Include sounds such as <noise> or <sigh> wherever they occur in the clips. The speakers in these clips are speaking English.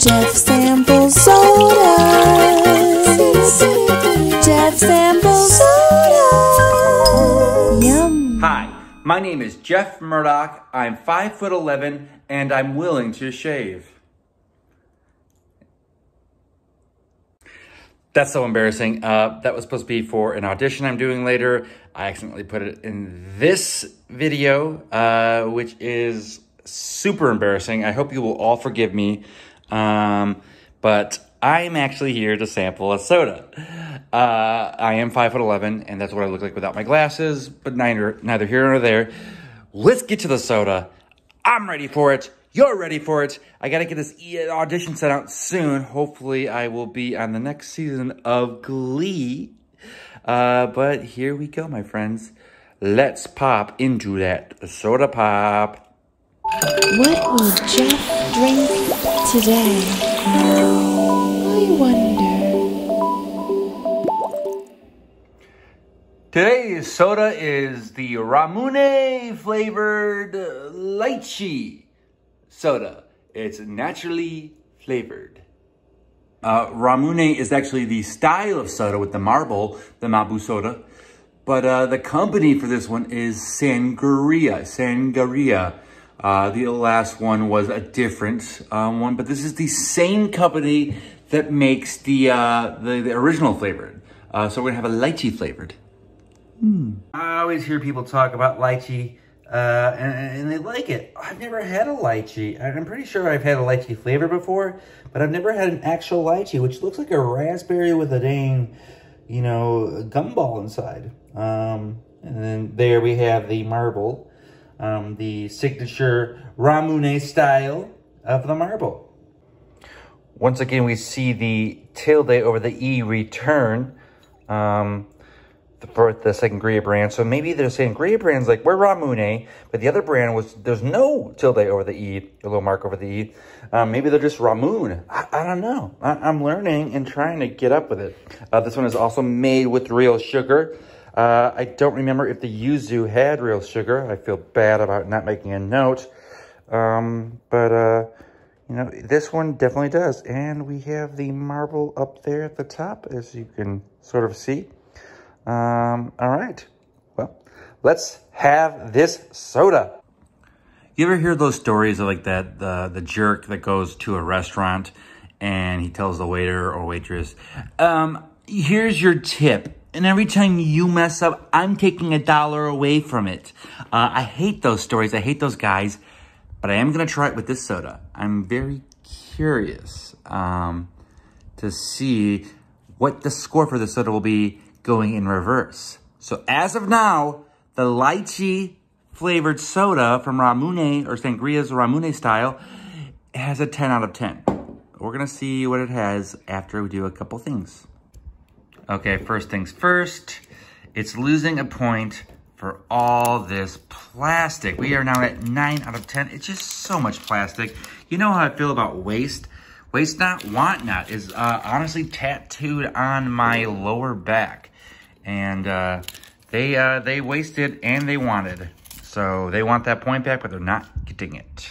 Jeff Sample Soda. Jeff Sample Soda. Yum. Hi, my name is Jeff Murdoch. I'm 5 foot 11 and I'm willing to shave. That's so embarrassing. Uh, that was supposed to be for an audition I'm doing later. I accidentally put it in this video, uh, which is super embarrassing. I hope you will all forgive me. Um, but I'm actually here to sample a soda. Uh, I am 5 foot 11, and that's what I look like without my glasses, but neither, neither here nor there. Let's get to the soda. I'm ready for it. You're ready for it. I gotta get this audition set out soon. Hopefully, I will be on the next season of Glee. Uh, but here we go, my friends. Let's pop into that soda pop. What will Jeff drink today? I wonder. Today's soda is the Ramune flavored lychee soda. It's naturally flavored. Uh, Ramune is actually the style of soda with the marble, the Mabu soda. But uh, the company for this one is Sangaria. Sangaria. Uh, the last one was a different um, one, but this is the same company that makes the uh, the, the original flavored. Uh, so we're gonna have a lychee flavored. I always hear people talk about lychee, uh, and, and they like it. I've never had a lychee. I'm pretty sure I've had a lychee flavor before, but I've never had an actual lychee, which looks like a raspberry with a dang, you know, gumball inside. Um, and then there we have the marble, um, the signature Ramune style of the marble. Once again, we see the tilde over the E return. Um, for the Sangaria brand. So maybe the Sangaria brand's like, we're Ramune, but the other brand was, there's no tilde over the E, a little mark over the E. Um, maybe they're just Ramoon. I, I don't know. I, am learning and trying to get up with it. Uh, this one is also made with real sugar. Uh, I don't remember if the Yuzu had real sugar. I feel bad about not making a note. Um, but, uh, you know, this one definitely does. And we have the marble up there at the top, as you can sort of see. Um, all right. Well, let's have this soda. You ever hear those stories of like that, the, the jerk that goes to a restaurant and he tells the waiter or waitress, um, here's your tip. And every time you mess up, I'm taking a dollar away from it. Uh, I hate those stories. I hate those guys, but I am going to try it with this soda. I'm very curious um, to see what the score for the soda will be going in reverse. So as of now, the lychee flavored soda from Ramune or Sangaria's Ramune style has a 10 out of 10. We're gonna see what it has after we do a couple things. Okay, first things first, it's losing a point for all this plastic. We are now at 9 out of 10. It's just so much plastic. You know how I feel about waste? Waste not, want not is uh, honestly tattooed on my lower back and uh, they uh, they wasted and they wanted. So they want that point back, but they're not getting it.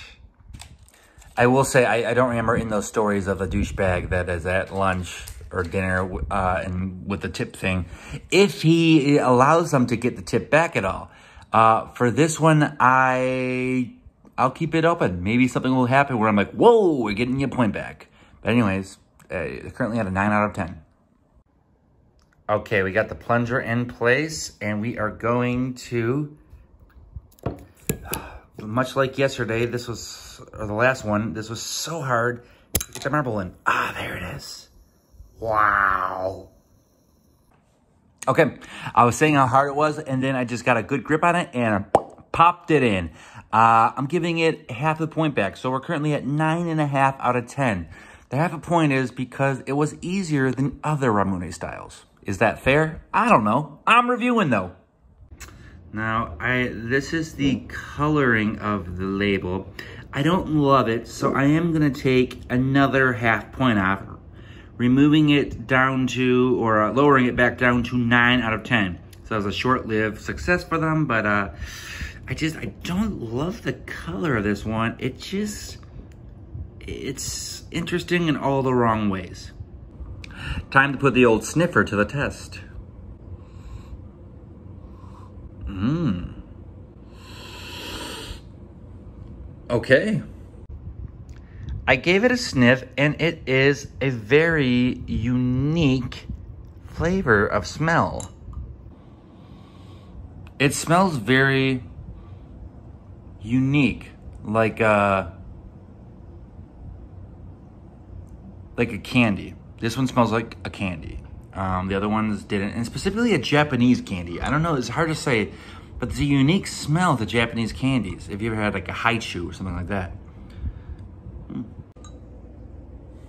I will say, I, I don't remember in those stories of the douchebag that is at lunch or dinner uh, and with the tip thing, if he allows them to get the tip back at all. Uh, for this one, I, I'll keep it open. Maybe something will happen where I'm like, whoa, we're getting your point back. But anyways, uh, currently at a 9 out of 10. Okay, we got the plunger in place and we are going to, much like yesterday, this was, or the last one, this was so hard to get the marble in. Ah, there it is. Wow. Okay, I was saying how hard it was and then I just got a good grip on it and I popped it in. Uh, I'm giving it half the point back. So we're currently at nine and a half out of 10. The half a point is because it was easier than other Ramune styles. Is that fair? I don't know. I'm reviewing though. Now, I this is the coloring of the label. I don't love it, so I am gonna take another half point off, removing it down to, or uh, lowering it back down to nine out of 10. So that was a short-lived success for them, but uh, I just, I don't love the color of this one. It just, it's interesting in all the wrong ways. Time to put the old sniffer to the test. Mmm. Okay. I gave it a sniff and it is a very unique flavor of smell. It smells very unique, like a, uh, like a candy. This one smells like a candy. Um, the other ones didn't, and specifically a Japanese candy. I don't know, it's hard to say, but there's a unique smell to Japanese candies. If you ever had like a Hi-Chew or something like that. Hmm.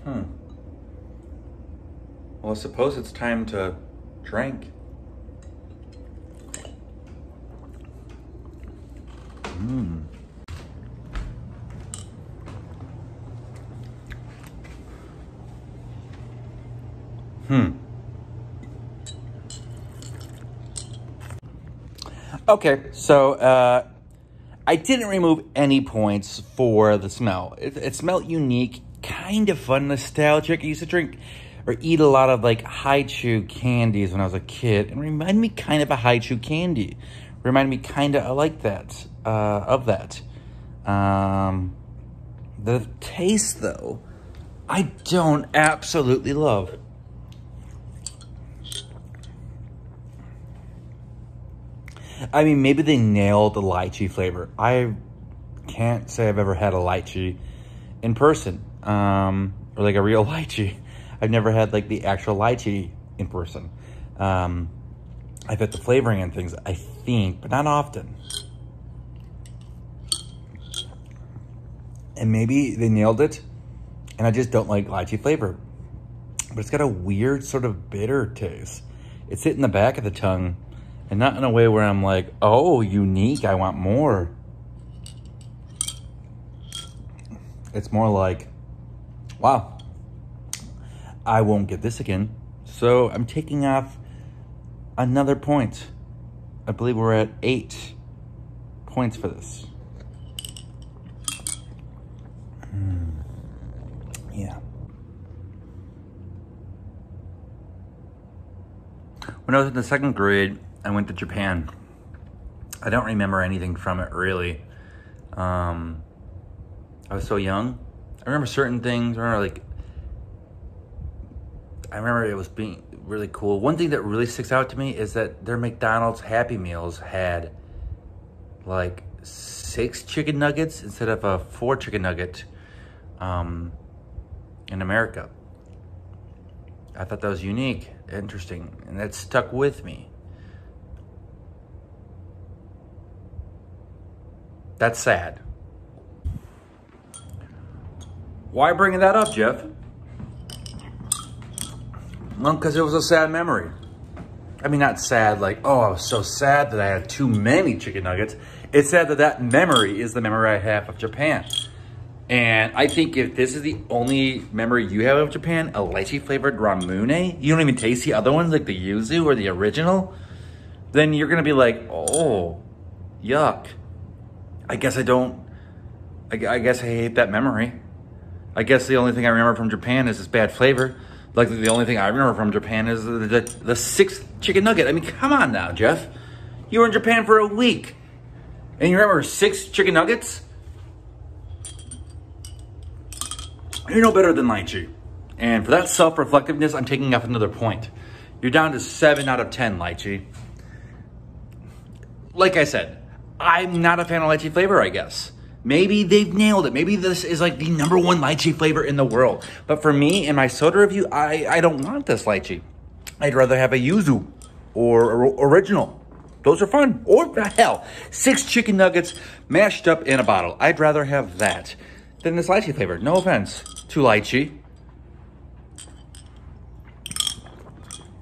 hmm. Well, I suppose it's time to drink. Hmm. Hmm. Okay, so uh, I didn't remove any points for the smell. It, it smelled unique, kind of fun, nostalgic. I used to drink or eat a lot of like Hi-Chew candies when I was a kid and remind me kind of a Hi-Chew candy. Remind me kind of I like that, uh, of that. Um, the taste though, I don't absolutely love. I mean, maybe they nailed the lychee flavor. I can't say I've ever had a lychee in person, um, or like a real <laughs> lychee. I've never had like the actual lychee in person. Um, I've had the flavoring and things, I think, but not often. And maybe they nailed it, and I just don't like lychee flavor. But it's got a weird sort of bitter taste. It's hitting the back of the tongue and not in a way where I'm like, oh, unique, I want more. It's more like, wow, I won't get this again. So I'm taking off another point. I believe we're at eight points for this. Mm. Yeah. When I was in the second grade, I went to Japan. I don't remember anything from it really. Um, I was so young. I remember certain things. I remember like, I remember it was being really cool. One thing that really sticks out to me is that their McDonald's Happy Meals had like six chicken nuggets instead of a four chicken nugget um, in America. I thought that was unique, interesting, and that stuck with me. That's sad. Why bringing that up, Jeff? Well, because it was a sad memory. I mean, not sad like, oh, I was so sad that I had too many chicken nuggets. It's sad that that memory is the memory I have of Japan. And I think if this is the only memory you have of Japan, a lychee flavored ramune, you don't even taste the other ones like the yuzu or the original, then you're gonna be like, oh, yuck. I guess I don't, I, I, guess I hate that memory. I guess the only thing I remember from Japan is this bad flavor. Like the only thing I remember from Japan is the, the, the sixth chicken nugget. I mean, come on now, Jeff. You were in Japan for a week and you remember six chicken nuggets? You're no better than lychee. And for that self-reflectiveness, I'm taking off another point. You're down to seven out of 10, lychee. Like I said, I'm not a fan of lychee flavor, I guess. Maybe they've nailed it. Maybe this is like the number one lychee flavor in the world. But for me, in my soda review, I, I don't want this lychee. I'd rather have a yuzu or, or original. Those are fun. Or hell, six chicken nuggets mashed up in a bottle. I'd rather have that than this lychee flavor. No offense to lychee.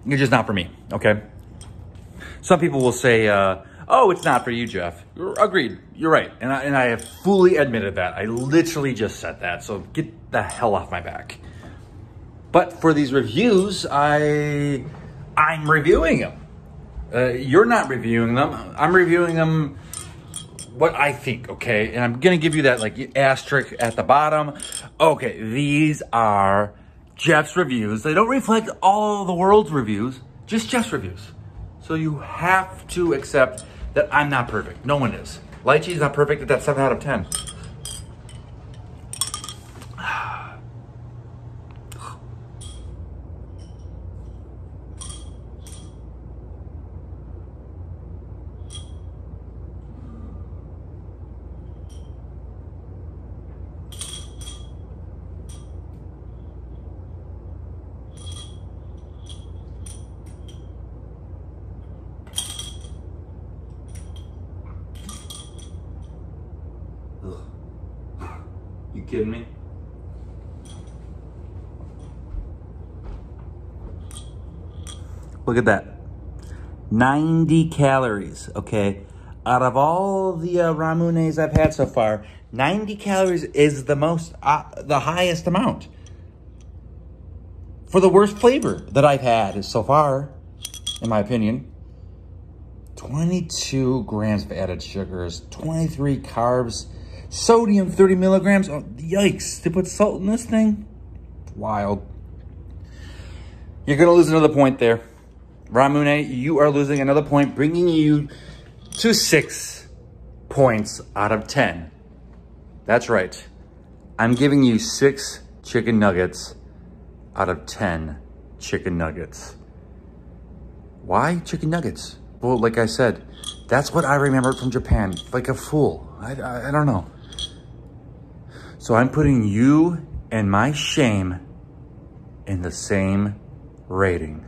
It's just not for me, okay? Some people will say, uh, oh, it's not for you, Jeff. Agreed. You're right. And I, and I have fully admitted that. I literally just said that. So get the hell off my back. But for these reviews, I, I'm reviewing them. Uh, you're not reviewing them. I'm reviewing them what I think, okay? And I'm gonna give you that like asterisk at the bottom. Okay, these are Jeff's reviews. They don't reflect all the world's reviews, just Jeff's reviews. So you have to accept that I'm not perfect. No one is. Lychee's not perfect at that 7 out of 10. Kidding me? Look at that. 90 calories, okay? Out of all the uh, ramunes I've had so far, 90 calories is the most, uh, the highest amount. For the worst flavor that I've had so far, in my opinion. 22 grams of added sugars, 23 carbs, sodium 30 milligrams. Oh, yikes, they put salt in this thing? Wild. You're going to lose another point there. Ramune, you are losing another point, bringing you to six points out of 10. That's right. I'm giving you six chicken nuggets out of 10 chicken nuggets. Why chicken nuggets? Well, like I said, that's what I remembered from Japan, like a fool. I, I, I don't know. So I'm putting you and my shame in the same rating.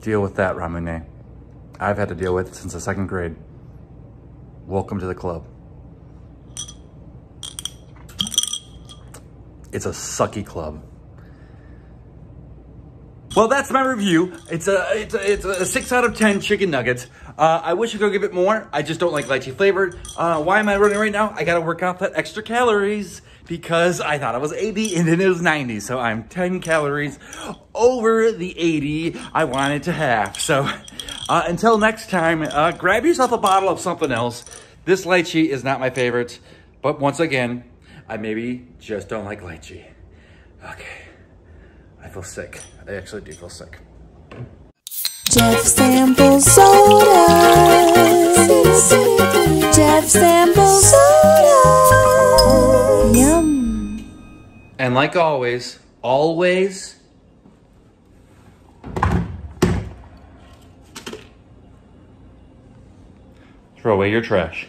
Deal with that, Ramune. I've had to deal with it since the second grade. Welcome to the club. It's a sucky club. Well, that's my review. It's a it's a, it's a six out of ten chicken nuggets. Uh, I wish I could give it more. I just don't like lychee flavored. Uh, why am I running right now? I got to work out that extra calories because I thought I was 80 and then it was 90. So I'm 10 calories over the 80 I wanted to have. So uh, until next time, uh, grab yourself a bottle of something else. This lychee is not my favorite, but once again, I maybe just don't like lychee. Okay. I feel sick. I actually do feel sick. Jeff Sample Soda. Jeff Sample Soda. Yum. And like always, always throw away your trash.